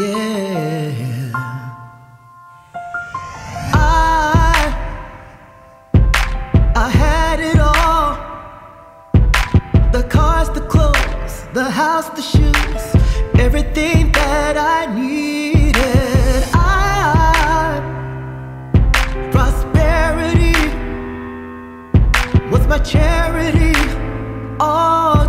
yeah. I I had it all. The cars, the clothes, the house, the shoes, everything that I needed. I prosperity was my charity. All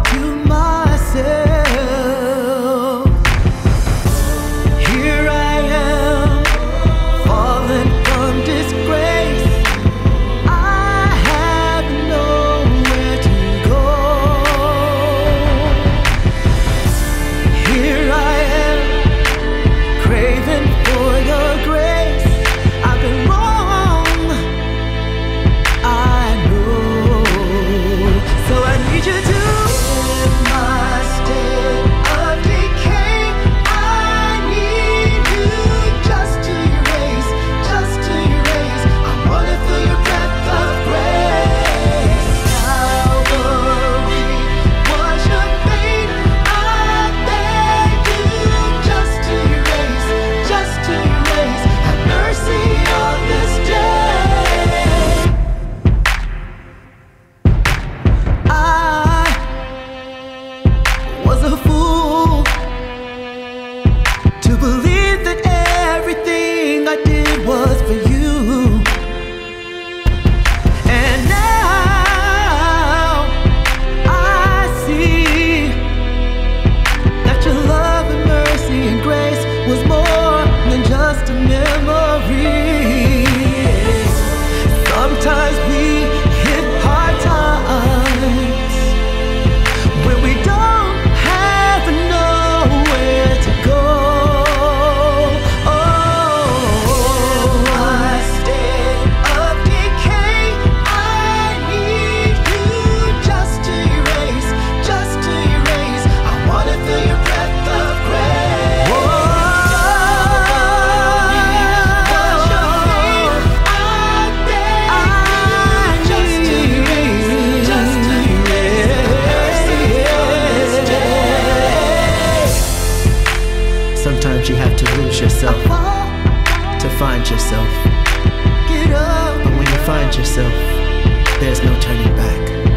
The fool. yourself to find yourself. But when you find yourself, there's no turning back.